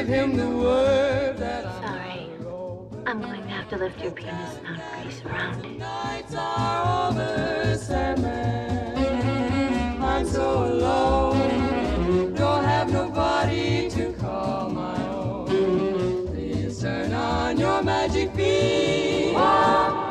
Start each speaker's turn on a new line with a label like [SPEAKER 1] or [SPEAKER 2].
[SPEAKER 1] Give him the word that I'm
[SPEAKER 2] Sorry. I'm going to have to lift your penis and not grease around it.
[SPEAKER 1] Nights are over, Sandman. I'm so alone. Don't have nobody to call my own. Please turn on your magic beam.